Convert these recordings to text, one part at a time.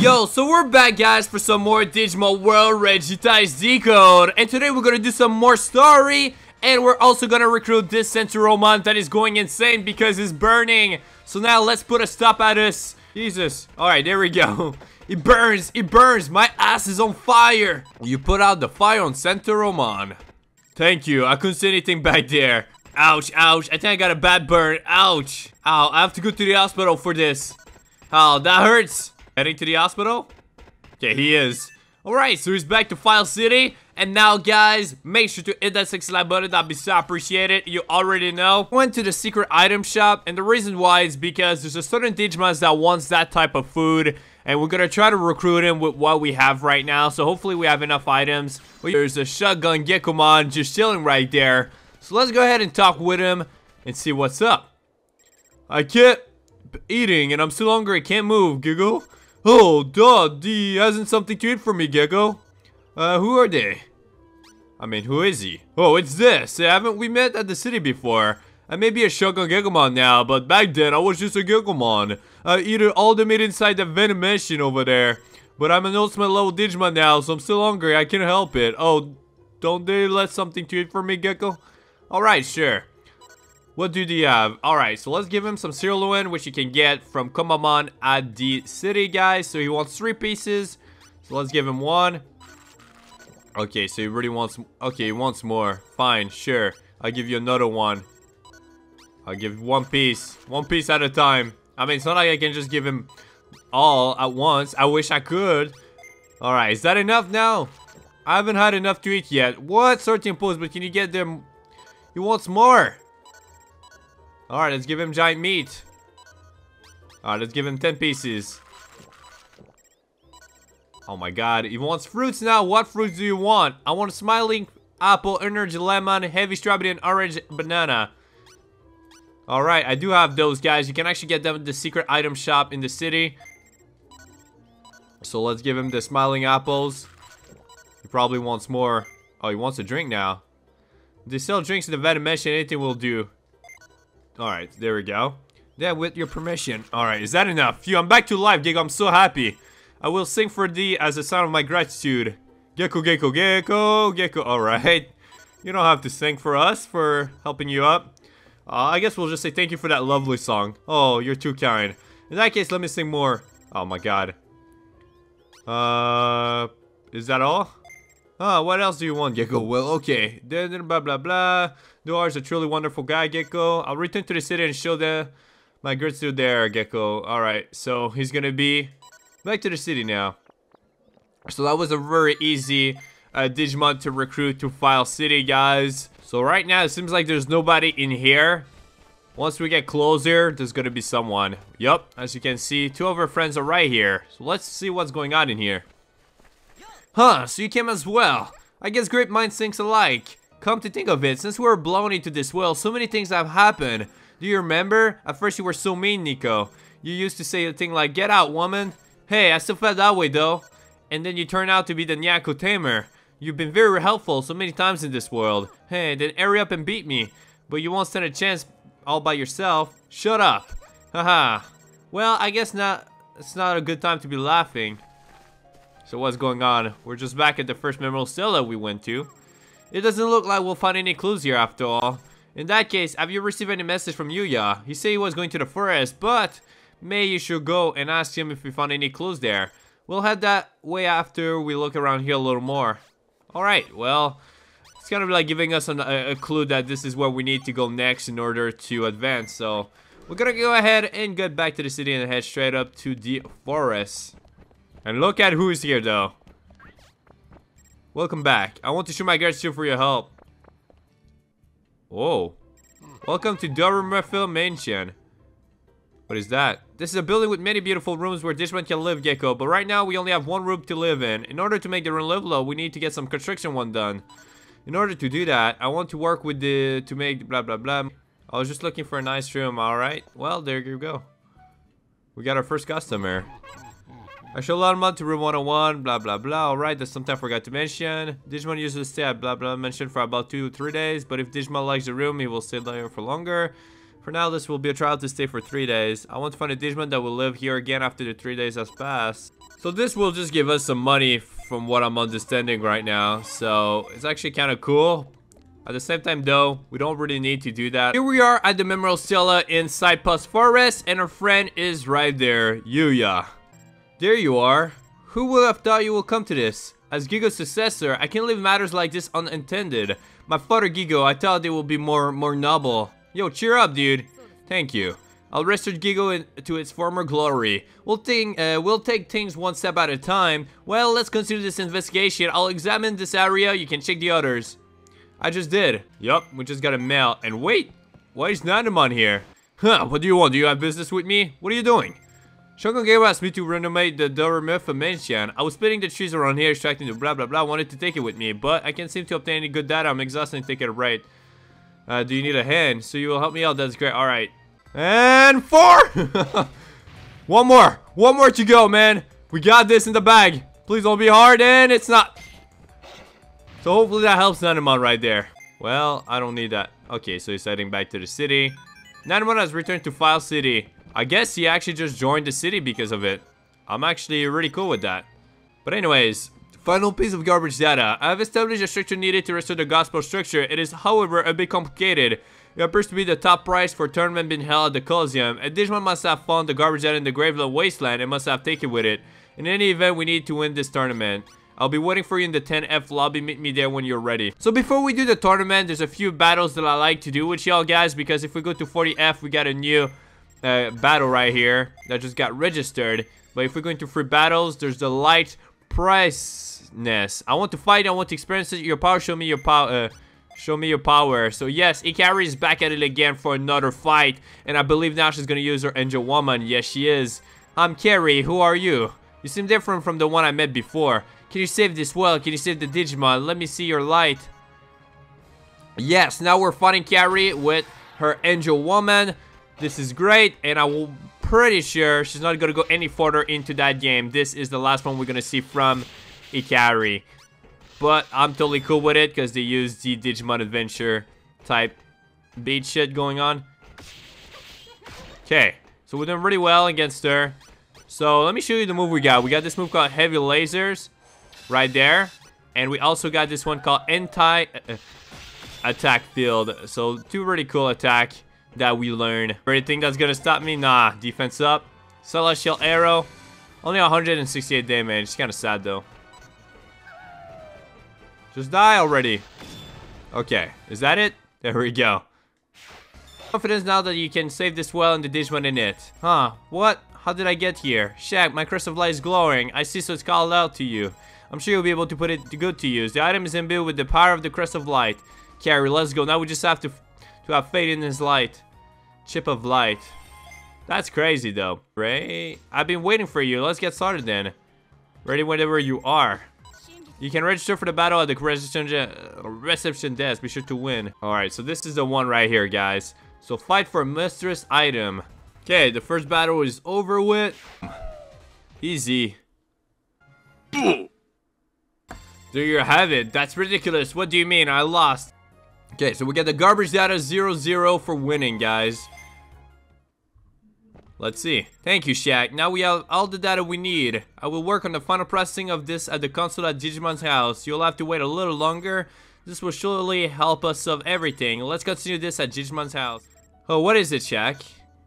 Yo, so we're back guys for some more Digimon World Re:Digitize Decode. And today we're gonna do some more story And we're also gonna recruit this Centarumon that is going insane because it's burning. So now let's put a stop at this. Jesus. Alright, there we go. It burns, it burns, my ass is on fire. You put out the fire on Centarumon Thank you, I couldn't see anything back there. Ouch, ouch, I think I got a bad burn. Ouch. Ow, I have to go to the hospital for this. Ow, that hurts Heading to the hospital? Okay, he is. Alright, so he's back to File City. And now, guys, make sure to hit that 6 like button. That'd be so appreciated. You already know. Went to the secret item shop. And the reason why is because there's a certain Digimon that wants that type of food. And we're going to try to recruit him with what we have right now. So hopefully we have enough items. There's a Shogun Gekomon just chilling right there. So let's go ahead and talk with him and see what's up. I can't eating and I'm still hungry. I can't move, Giggle. Oh, Dad, he hasn't something to eat for me, Gecko. Uh, who are they? I mean, who is he? Oh, it's this. Haven't we met at the city before? I may be a Shogun Gekomon now, but back then I was just a Gekomon. I eat all the meat inside the venom machine over there. But I'm an ultimate level Digimon now, so I'm still hungry. I can't help it. Oh, don't they let something to eat for me, Gecko? Alright, sure. What do they have? Uh, Alright, so let's give him some Cerulean, which you can get from Komamon at the city, guys. So he wants three pieces. So let's give him one. Okay, so he really wants... Okay, he wants more. Fine, sure. I'll give you another one. I'll give one piece. One piece at a time. I mean, it's not like I can just give him all at once. I wish I could. Alright, is that enough now? I haven't had enough to eat yet. What? Sorting post, but can you get them... He wants more. Alright, let's give him giant meat. Alright, let's give him 10 pieces. Oh my god, he wants fruits now. What fruits do you want? I want a smiling apple, energy lemon, heavy strawberry, and orange banana. Alright, I do have those, guys. You can actually get them at the secret item shop in the city. So let's give him the smiling apples. He probably wants more. Oh, he wants a drink now. They sell drinks in the vending machine. Anything will do. Alright, there we go. Yeah, with your permission. Alright, is that enough? Phew, I'm back to life, Gecko. I'm so happy. I will sing for thee as a sign of my gratitude. Gecko, Gecko, Gecko, Gecko. Alright. You don't have to sing for us for helping you up. Uh, I guess we'll just say thank you for that lovely song. Oh, you're too kind. In that case, let me sing more. Oh my god. Uh, is that all? Ah, what else do you want, Gecko? Well, okay. Then blah blah blah. Noir is a truly wonderful guy, Gecko. I'll return to the city and show the my gratitude there, Gecko. Alright, so he's gonna be back to the city now. So that was a very easy uh, Digimon to recruit to File City, guys. So right now, it seems like there's nobody in here. Once we get closer, there's gonna be someone. Yup, as you can see, two of our friends are right here. So let's see what's going on in here. Huh, so you came as well. I guess great minds think alike. Come to think of it, since we were blown into this well, so many things have happened. Do you remember? At first you were so mean, Nico. You used to say a thing like, get out, woman. Hey, I still felt that way, though. And then you turn out to be the Nyako Tamer. You've been very helpful so many times in this world. Hey, then hurry up and beat me. But you won't stand a chance all by yourself. Shut up. Haha. well, I guess not. It's not a good time to be laughing. So what's going on? We're just back at the first memorial cell that we went to. It doesn't look like we'll find any clues here after all. In that case, have you received any message from Yuya? He said he was going to the forest, but May you should go and ask him if we found any clues there. We'll head that way after we look around here a little more. Alright, well, it's kind of like giving us an, a, a clue that this is where we need to go next in order to advance. So, we're gonna go ahead and get back to the city and head straight up to the forest. And look at who's here, though. Welcome back. I want to show my gratitude for your help. Whoa. Welcome to Dorumerfil Mansion. What is that? This is a building with many beautiful rooms where Digimon can live, Gecko. But right now, we only have one room to live in. In order to make the room livable, we need to get some construction one done. In order to do that, I want to work with the... to make blah blah blah. I was just looking for a nice room, alright? Well, there you go. We got our first customer. I show a lot of to room 101, blah blah blah. Alright, that's something I forgot to mention. Digimon usually stay at blah blah mentioned for about 2 to 3 days, but if Digimon likes the room, he will stay there for longer. For now, this will be a trial to stay for three days. I want to find a Digimon that will live here again after the three days has passed. So this will just give us some money from what I'm understanding right now. So it's actually kind of cool. At the same time though, we don't really need to do that. Here we are at the Mineral Stella in Cypress Forest and our friend is right there, Yuya. There you are. Who would have thought you will come to this? As Gigo's successor, I can't leave matters like this unintended. My father Gigo, I thought they would be more more noble. Yo, cheer up, dude. Thank you. I'll restore Gigo in, to its former glory. We'll, think, uh, we'll take things one step at a time. Well, let's consider this investigation. I'll examine this area. You can check the others. I just did. Yup, we just got a mail. And wait, why is Nanamon here? Huh, what do you want? Do you have business with me? What are you doing? Shogun gave asked me to renovate the Doramifa mansion. I was splitting the trees around here, extracting the blah blah blah, wanted to take it with me, but I can't seem to obtain any good data. I'm exhausted and take it right. Uh, do you need a hand? So you will help me out, that's great. Alright. And four! One more! One more to go, man! We got this in the bag. Please don't be hard, and it's not. So hopefully that helps Nanamon right there. Well, I don't need that. Okay, so he's heading back to the city. Nanamon has returned to File City. I guess he actually just joined the city because of it. I'm actually really cool with that. But anyways, final piece of garbage data. I have established a structure needed to restore the gospel structure. It is, however, a bit complicated. It appears to be the top prize for tournament being held at the Coliseum. A Digimon must have found the garbage data in the Graveland Wasteland and must have taken with it. In any event, we need to win this tournament. I'll be waiting for you in the 10F lobby. Meet me there when you're ready. So before we do the tournament, there's a few battles that I like to do with y'all guys because if we go to 40F, we got a new uh, battle right here that just got registered. But if we're going to free battles, there's the light priceness. I want to fight. I want to experience it. Your power. Show me your power. Uh, show me your power. So yes, Ikari is back at it again for another fight. And I believe now she's going to use her Angewomon. Yes, she is. I'm Carrie. Who are you? You seem different from the one I met before. Can you save this world? Can you save the Digimon? Let me see your light. Yes, now we're fighting Carrie with her Angewomon. This is great, and I will pretty sure she's not gonna go any further into that game. This is the last one we're gonna see from Ikari. But I'm totally cool with it because they use the Digimon Adventure type beat shit going on. Okay, so we're doing really well against her. So let me show you the move we got. We got this move called Heavy Lasers right there. And we also got this one called Anti-Attack uh, uh, Field. So two really cool attack that we learn. Anything that's gonna stop me? Nah. Defense up. Celestial Arrow. Only 168 damage. It's kind of sad though. Just die already. Okay. Is that it? There we go. Confidence now that you can save this well and the Digimon in it. Huh. What? How did I get here? Shaq, my crest of light is glowing. I see so it's called out to you. I'm sure you'll be able to put it good to use. The item is imbued with the power of the crest of light. Carry, let's go. Now we just have to to have faith in his light. Chip of light. That's crazy though. Ray, I've been waiting for you. Let's get started then. Ready whenever you are. You can register for the battle at the reception, desk. Be sure to win. Alright, so this is the one right here, guys. So fight for mistress item. Okay, the first battle is over with. Easy. There you have it. That's ridiculous. What do you mean? I lost. Okay, so we get the garbage data 0-0 for winning, guys. Let's see. Thank you, Shaq. Now we have all the data we need. I will work on the final processing of this at the console at Digimon's house. You'll have to wait a little longer. This will surely help us solve everything. Let's continue this at Digimon's house. Oh, what is it, Shaq?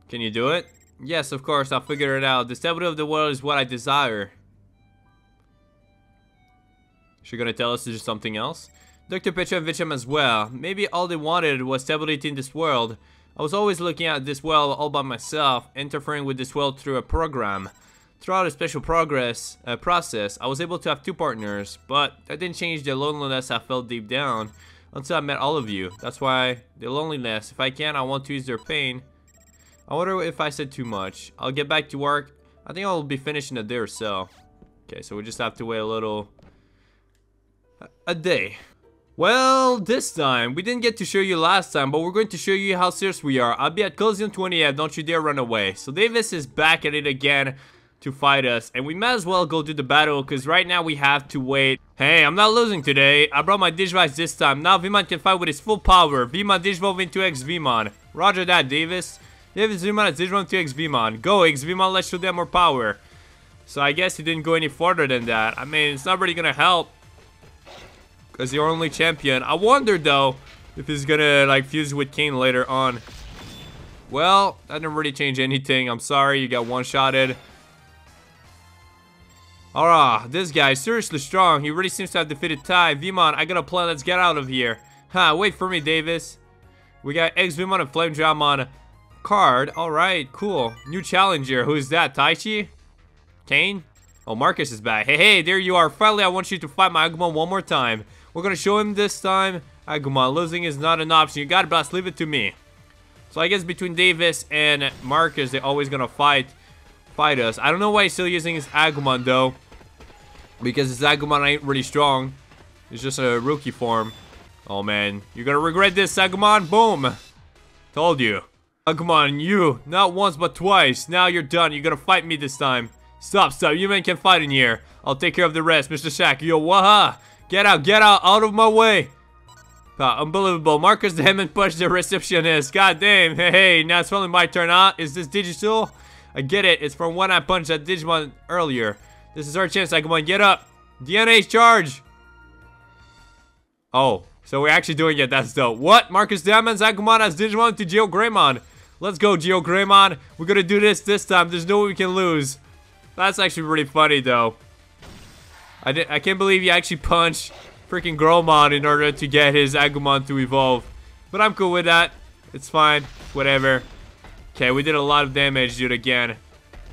Can you do it? Yes, of course. I'll figure it out. The stability of the world is what I desire. She gonna tell us to do something else? Dr. Vicham as well. Maybe all they wanted was stability in this world. I was always looking at this world all by myself, interfering with this world through a program. Throughout a special progress uh, process, I was able to have two partners, but that didn't change the loneliness I felt deep down until I met all of you. That's why the loneliness, if I can, I want to ease their pain. I wonder if I said too much. I'll get back to work. I think I'll be finished in a day or so. Okay, so we just have to wait a little... A day. Well, this time, we didn't get to show you last time, but we're going to show you how serious we are. I'll be at Coliseum 20F, don't you dare run away. So Davis is back at it again to fight us, and we might as well go do the battle, because right now we have to wait. Hey, I'm not losing today. I brought my Digivice this time. Now Veemon can fight with his full power. Veemon Digivolve into X Veemon. Roger that, Davis. Davis Veemon at Digimon to XVeemon. Go, XVeemon, let's show them more power. So I guess he didn't go any further than that. I mean, it's not really gonna help. Because you're only champion. I wonder, though, if he's gonna, like, fuse with Cain later on. Well, that didn't really change anything. I'm sorry, you got one-shotted. Alright, this guy is seriously strong. He really seems to have defeated Tai. Veemon, I got a plan. Let's get out of here. Ha, wait for me, Davis. We got X Veemon and Flamedramon card. Alright, cool. New challenger. Who's that? Taichi? Cain? Oh, Marcus is back. Hey, hey, there you are. Finally, I want you to fight my Agumon one more time. We're gonna show him this time. Ah, Agumon, losing is not an option. You got it, boss. Leave it to me. So I guess between Davis and Marcus, they're always gonna fight fight us. I don't know why he's still using his Agumon, though. Because his Agumon ain't really strong. It's just a rookie form. Oh, man. You're gonna regret this, Agumon. Boom. Told you. Agumon, you. Not once, but twice. Now you're done. You're gonna fight me this time. Stop, stop. You men can fight in here. I'll take care of the rest, Mr. Shaq. Yo, waha. Get out, get out, out of my way. Uh, unbelievable. Marcus Damon pushed the receptionist. God damn. Hey, hey, now it's finally my turn, huh? Is this digital? I get it. It's from when I punched that Digimon earlier. This is our chance. Like, come on, get up. DNA's charge. Oh, so we're actually doing it. That's dope. What? Marcus Damon, Agumon as Digimon to Geo Greymon. Let's go, Geo Greymon. We're gonna do this this time. There's no way we can lose. That's actually really funny, though. I, I can't believe he actually punched freaking Gromon in order to get his Agumon to evolve. But I'm cool with that. It's fine. Whatever. Okay, we did a lot of damage, dude, again.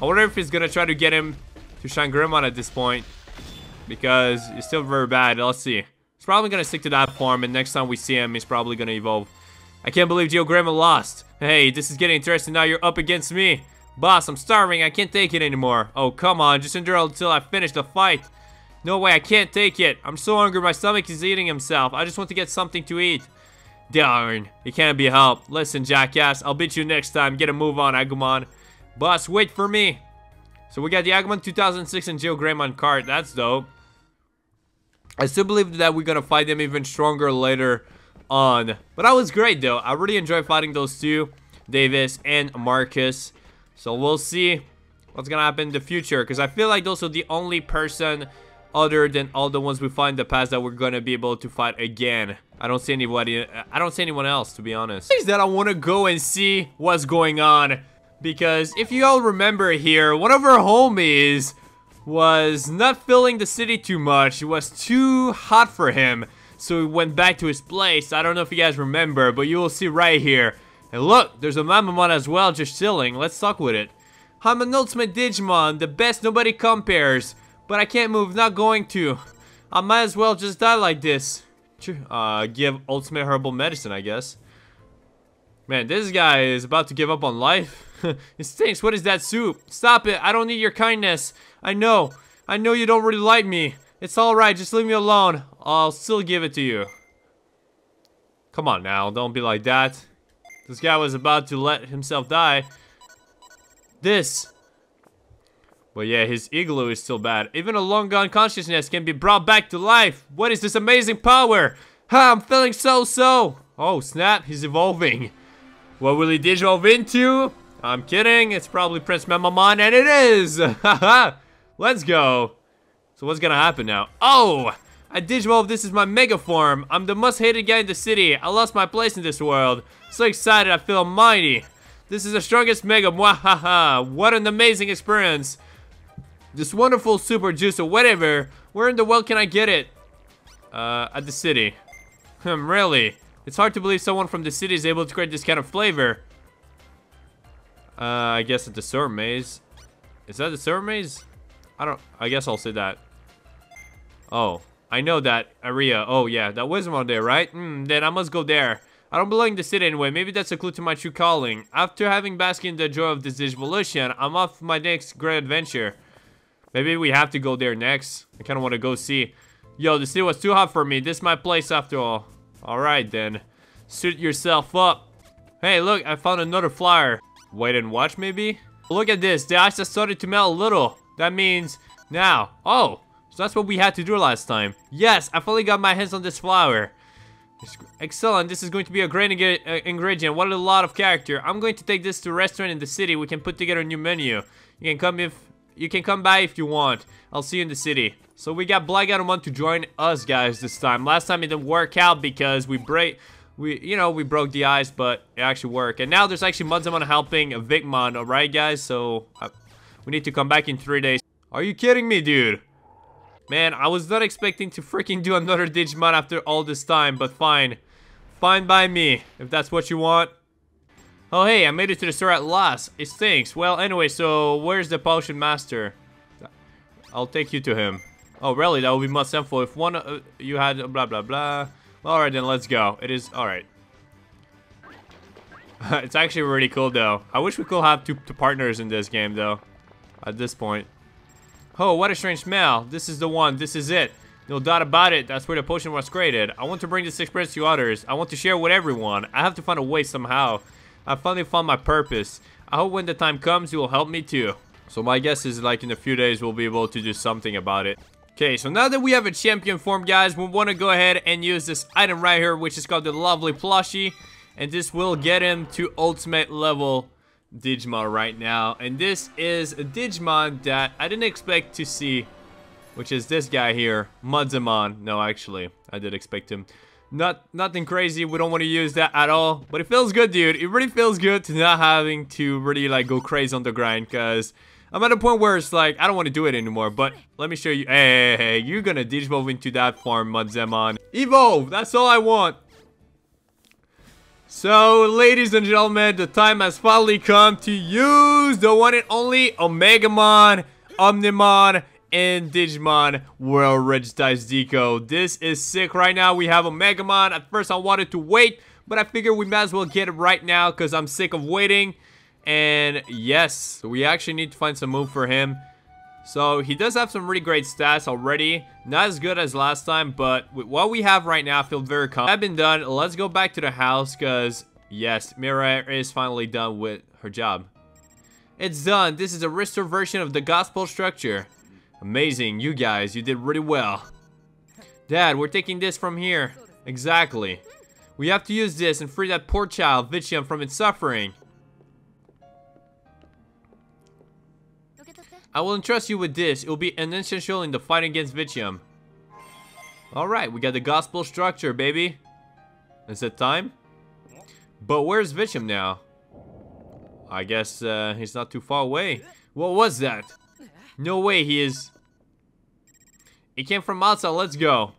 I wonder if he's gonna try to get him to Shine Greymon at this point. Because he's still very bad. Let's see. He's probably gonna stick to that form, and next time we see him, he's probably gonna evolve. I can't believe Geogreymon lost. Hey, this is getting interesting now. You're up against me. Boss, I'm starving. I can't take it anymore. Oh, come on. Just endure until I finish the fight. No way, I can't take it. I'm so hungry, my stomach is eating himself. I just want to get something to eat. Darn, it can't be helped. Listen, jackass, I'll beat you next time. Get a move on, Agumon. Boss, wait for me. So we got the Agumon 2006 and Geogreymon card. That's dope. I still believe that we're gonna fight them even stronger later on. But that was great, though. I really enjoyed fighting those two, Davis and Marcus. So we'll see what's gonna happen in the future. Because I feel like those are the only person other than all the ones we find in the past that we're gonna be able to fight again. I don't see anybody, I don't see anyone else to be honest. Is that I wanna go and see what's going on. Because if you all remember here, one of our homies was not filling the city too much. It was too hot for him. So he went back to his place. I don't know if you guys remember, but you will see right here. And look, there's a Mamemon as well just chilling. Let's talk with it. I'm an ultimate Digimon, the best nobody compares. But I can't move, not going to. I might as well just die like this. Uh, give ultimate herbal medicine, I guess. Man, this guy is about to give up on life. it stinks. What is that soup? Stop it. I don't need your kindness. I know. I know you don't really like me. It's alright. Just leave me alone. I'll still give it to you. Come on now. Don't be like that. This guy was about to let himself die. This but yeah, his igloo is still bad. Even a long gone consciousness can be brought back to life. What is this amazing power? Ha, I'm feeling so-so. Oh, snap, he's evolving. What will he digivolve into? I'm kidding, it's probably Prince Mamemon, and it is! Haha! Let's go. So what's gonna happen now? Oh! I digivolve, this is my mega form. I'm the most hated guy in the city. I lost my place in this world. So excited, I feel mighty. This is the strongest mega, mwahaha. What an amazing experience. This wonderful super juice or whatever. Where in the world can I get it? Uh, at the city. Hmm, really? It's hard to believe someone from the city is able to create this kind of flavor. Uh, I guess at the sewer maze. Is that the sewer maze? I don't, I guess I'll say that. Oh, I know that area. Oh yeah, that was one there, right? Hmm, then I must go there. I don't belong in the city anyway. Maybe that's a clue to my true calling. After having basked in the joy of this evolution, I'm off my next great adventure. Maybe we have to go there next. I kind of want to go see. Yo, the city was too hot for me. This is my place after all. Alright then. Suit yourself up. Hey, look, I found another flyer. Wait and watch, maybe? Look at this. The ice has started to melt a little. That means now. Oh, so that's what we had to do last time. Yes, I finally got my hands on this flower. Excellent. This is going to be a great ing uh, ingredient. What a lot of character. I'm going to take this to a restaurant in the city. We can put together a new menu. You can come if you can come by if you want. I'll see you in the city. So we got Black Adam 1 to join us guys this time. Last time it didn't work out because we break we you know we broke the ice but it actually worked. And now there's actually Mudzamon helping Vicmon, alright guys? So uh, we need to come back in three days. Are you kidding me, dude? Man, I was not expecting to freaking do another Digimon after all this time, but fine. Fine by me, if that's what you want. Oh, hey, I made it to the store at last. It stinks. Well, anyway, so where's the potion master? I'll take you to him. Oh, really? That would be much simple. If one uh, you had blah, blah, blah. Alright, then let's go. It is... Alright. it's actually really cool, though. I wish we could have two, two partners in this game, though. At this point. Oh, what a strange smell. This is the one. This is it. No doubt about it, that's where the potion was created. I want to bring this experience to others. I want to share with everyone. I have to find a way somehow. I finally found my purpose. I hope when the time comes, you will help me too. So my guess is like in a few days, we'll be able to do something about it. Okay, so now that we have a champion form, guys, we want to go ahead and use this item right here, which is called the Lovely Plushie. And this will get him to ultimate level Digimon right now. And this is a Digimon that I didn't expect to see which is this guy here, Mudzamon. No, actually, I did expect him. Not Nothing crazy, we don't want to use that at all. But it feels good, dude. It really feels good to not having to really, like, go crazy on the grind, because... I'm at a point where it's like, I don't want to do it anymore, but let me show you. Hey, hey, hey, you're gonna Digivolve into that form, Mudzamon. Evolve! That's all I want! So, ladies and gentlemen, the time has finally come to use the one and only Omegamon, Omnimon, in Digimon World Re:Digitize Deco. This is sick right now. We have Omegamon. At first I wanted to wait, but I figured we might as well get it right now because I'm sick of waiting. And yes, we actually need to find some move for him. So he does have some really great stats already. Not as good as last time, but with what we have right now, I feel very confident. I've been done. Let's go back to the house because, yes, Mira is finally done with her job. It's done. This is a restored version of the gospel structure. Amazing, you guys, you did really well. Dad, we're taking this from here. Exactly. We have to use this and free that poor child, Vitium, from its suffering. I will entrust you with this. It will be an essential in the fight against Vitium. Alright, we got the gospel structure, baby. Is it time? But where's Vitium now? I guess uh, he's not too far away. What was that? No way he is. He came from outside. Let's go.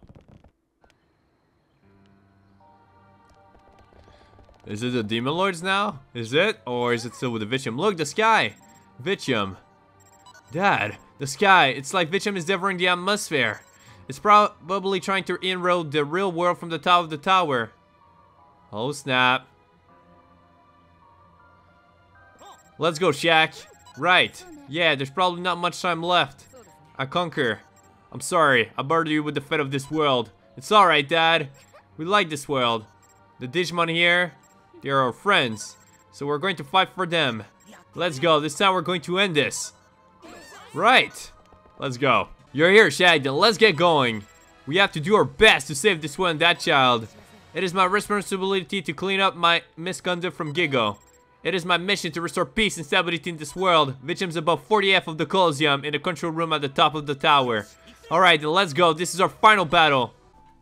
Is it the Demon Lords now? Is it? Or is it still with the Vitium? Look, the sky! Vitium. Dad, the sky. It's like Vitium is devouring the atmosphere. It's probably trying to inroad the real world from the top of the tower. Oh, snap. Let's go, Shaq. Right. Yeah, there's probably not much time left. I conquer. I'm sorry, I burdened you with the fate of this world. It's alright, Dad. We like this world. The Digimon here, they're our friends. So we're going to fight for them. Let's go. This time we're going to end this. Right. Let's go. You're here, Shagden. Let's get going. We have to do our best to save this one and that child. It is my responsibility to clean up my misconduct from Gigo. It is my mission to restore peace and stability in this world. Vitium's above 40F of the Colosseum in the control room at the top of the tower. Alright, let's go. This is our final battle.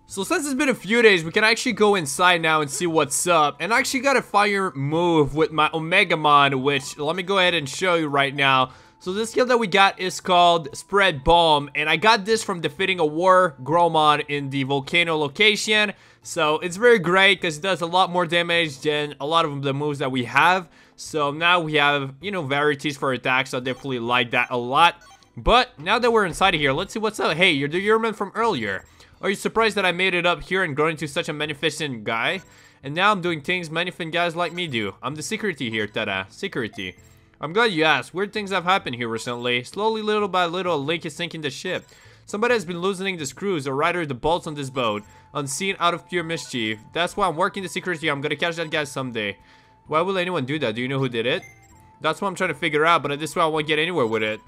So since it's been a few days, we can actually go inside now and see what's up. And I actually got a fire move with my Omegamon, which let me go ahead and show you right now. So this skill that we got is called Spread Bomb, and I got this from defeating a War Greymon in the Volcano location. So it's very great because it does a lot more damage than a lot of the moves that we have. So now we have, you know, varieties for attacks. I definitely like that a lot. But now that we're inside of here, let's see what's up. Hey, you're the Yearman from earlier. Are you surprised that I made it up here and grown into such a magnificent guy? And now I'm doing things magnificent guys like me do. I'm the security here, Tada. Security. I'm glad you asked. Weird things have happened here recently. Slowly, little by little, lake is sinking the ship. Somebody has been loosening the screws or rather the bolts on this boat, unseen out of pure mischief. That's why I'm working the security. I'm gonna catch that guy someday. Why will anyone do that? Do you know who did it? That's what I'm trying to figure out, but at this point I won't get anywhere with it.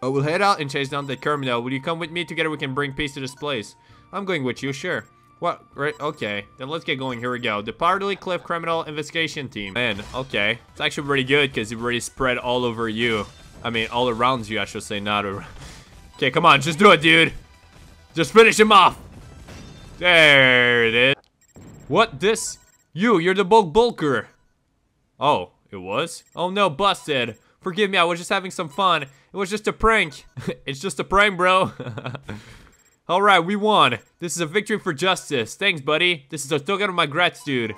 I will head out and chase down the criminal. Will you come with me? Together we can bring peace to this place. I'm going with you, sure. What? Right, okay. Then let's get going. Here we go. The Powderly Cliff Criminal Investigation Team. Man, okay. It's actually pretty good because it already spread all over you. I mean, all around you, I should say, not around. Okay, come on. Just do it, dude. Just finish him off. There it is. What? This? You, you're the bulk bulker. Oh, it was? Oh no, busted. Forgive me, I was just having some fun. It was just a prank. it's just a prank, bro. Alright, we won. This is a victory for justice. Thanks, buddy. This is a token of my gratitude.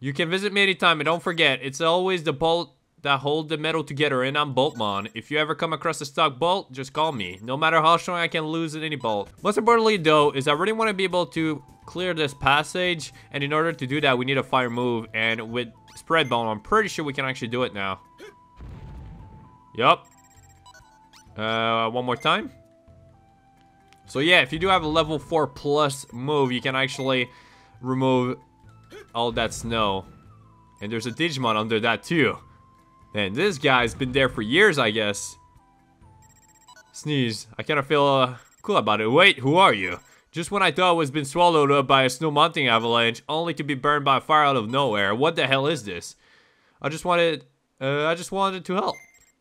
You can visit me anytime, and don't forget, it's always the bolt that hold the metal together, and I'm Boltmon. If you ever come across a stuck bolt, just call me. No matter how strong I can lose at any bolt. Most importantly, though, is I really want to be able to clear this passage, and in order to do that, we need a fire move, and with Spread Bomb, I'm pretty sure we can actually do it now. Yup. Uh, one more time. So yeah, if you do have a level 4 plus move, you can actually remove all that snow. And there's a Digimon under that too. And this guy's been there for years, I guess. Sneeze. I kind of feel uh, cool about it. Wait, who are you? Just when I thought was been swallowed up by a snow mountain avalanche, only to be burned by fire out of nowhere. What the hell is this? I just wanted, uh, I just wanted to help.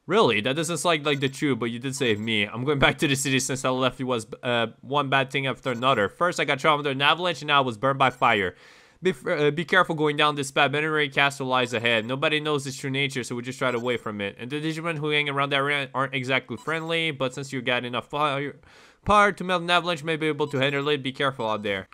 Really? That doesn't sound like the truth, but you did save me. I'm going back to the city since I left it was uh, one bad thing after another. First, I got trapped under an avalanche, and now I was burned by fire. Be, uh, be careful going down this path. Bannerary Castle lies ahead. Nobody knows its true nature, so we just try to away from it. And the Digimon who hang around that area aren't exactly friendly, but since you got enough fire, power to melt an avalanche, may be able to handle it. Be careful out there.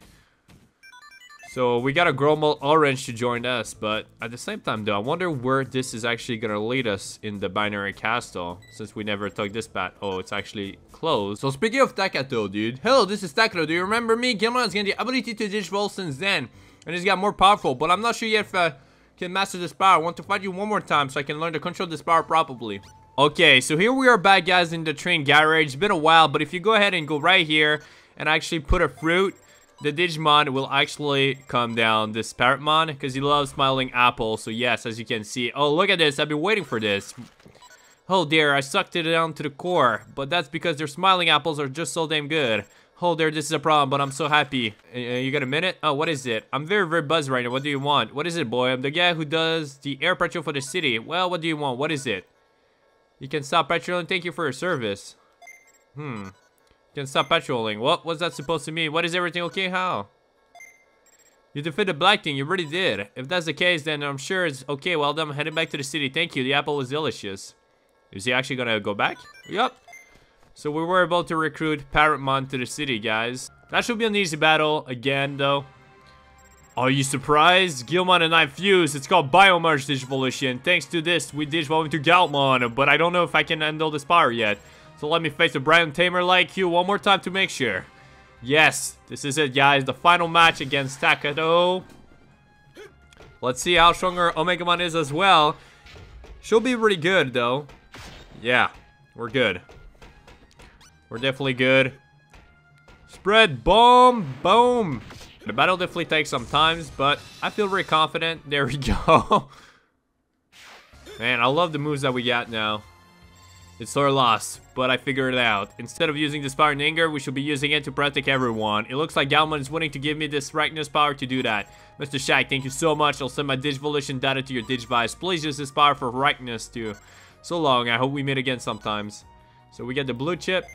So we got a Gromel Orange to join us, but at the same time though, I wonder where this is actually gonna lead us in the Binary Castle, since we never took this path. Oh, it's actually closed. So speaking of Takato, dude. Hello, this is Takato. Do you remember me? Guilmon has gained the ability to digivolve since then, and he's got more powerful, but I'm not sure yet if I can master this power. I want to fight you one more time so I can learn to control this power properly. Okay, so here we are back, guys, in the train garage. It's been a while, but if you go ahead and go right here and actually put a fruit the Digimon will actually come down this Parrotmon because he loves smiling apple. So yes, as you can see. Oh, look at this. I've been waiting for this. Oh dear, I sucked it down to the core. But that's because their smiling apples are just so damn good. Oh there, this is a problem, but I'm so happy. Uh, you got a minute? Oh, what is it? I'm very, very buzzed right now. What do you want? What is it, boy? I'm the guy who does the air patrol for the city. Well, what do you want? What is it? You can stop patrolling. Thank you for your service. Hmm. You Can stop patrolling. What was that supposed to mean? What is everything okay? How? You defeated the Black King. You really did. If that's the case, then I'm sure it's okay. Well done. I'm heading back to the city. Thank you. The apple was delicious. Is he actually gonna go back? Yup. So we were able to recruit Parrotmon to the city, guys. That should be an easy battle again, though. Are you surprised? Guilmon and I fused. It's called Biomerge Digivolution. Thanks to this, we digivolved into Galmon, but I don't know if I can handle this power yet. So let me face a Brian Tamer like you one more time to make sure. Yes, this is it, guys. The final match against Takato. Let's see how stronger Omegamon is as well. She'll be pretty good, though. Yeah, we're good. We're definitely good. Spread bomb, boom. The battle definitely takes some times, but I feel very confident. There we go. Man, I love the moves that we got now. It's our loss, but I figured it out. Instead of using the power in anger, we should be using it to protect everyone. It looks like Galmon is willing to give me this rightness power to do that. Mr. Shag, thank you so much. I'll send my Digivolution data to your Digivice. Please use this power for rightness too. So long. I hope we meet again sometimes. So we get the blue chip.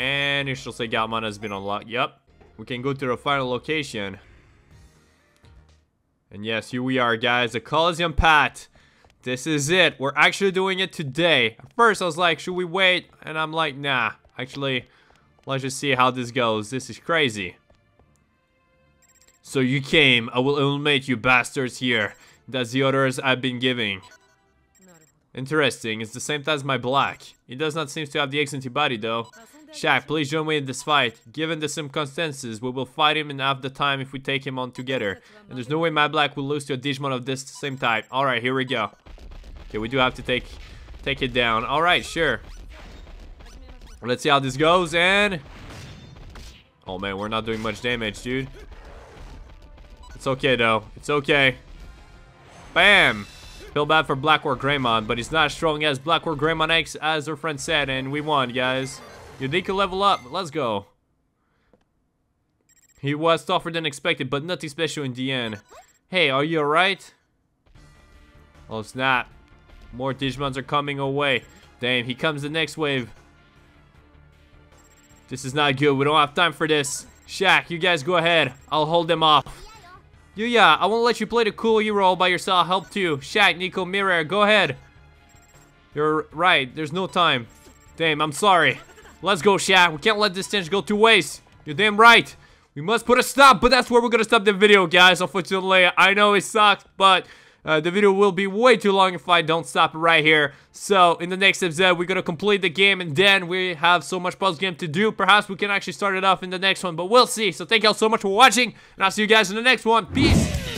And it shall say Galmon has been unlocked. Yep. We can go to the final location. And yes, here we are, guys. The Coliseum Pat. This is it. We're actually doing it today. At first, I was like, should we wait? And I'm like, nah. Actually, let's just see how this goes. This is crazy. So you came. I will eliminate you bastards here. That's the orders I've been giving. Interesting. It's the same as my black. He does not seem to have the X body though. Shaq, please join me in this fight. Given the circumstances, we will fight him in half the time if we take him on together. And there's no way my black will lose to a Digimon of this same type. Alright, here we go. Okay, we do have to take take it down. All right, sure. Let's see how this goes, and... Oh, man, we're not doing much damage, dude. It's okay, though. It's okay. Bam! Feel bad for Black Blackwar Greymon, but he's not as strong as Black Blackwar Greymon X, as our friend said, and we won, guys. Unique level up. Let's go. He was tougher than expected, but nothing special in the end. Hey, are you alright? Oh snap. More Digimons are coming away. Damn, he comes the next wave. This is not good. We don't have time for this. Shaq, you guys go ahead. I'll hold them off. Yuya, I won't let you play the cool hero all by yourself. Help too. Shaq, Nico, Mirror, go ahead. You're right. There's no time. Damn, I'm sorry. Let's go, Shaq. We can't let this tension go to waste. You're damn right. We must put a stop, but that's where we're gonna stop the video, guys. Unfortunately, I know it sucks, but uh, the video will be way too long if I don't stop it right here. So, in the next episode, we're gonna complete the game, and then we have so much puzzle game to do. Perhaps we can actually start it off in the next one, but we'll see. So, thank y'all so much for watching, and I'll see you guys in the next one. Peace!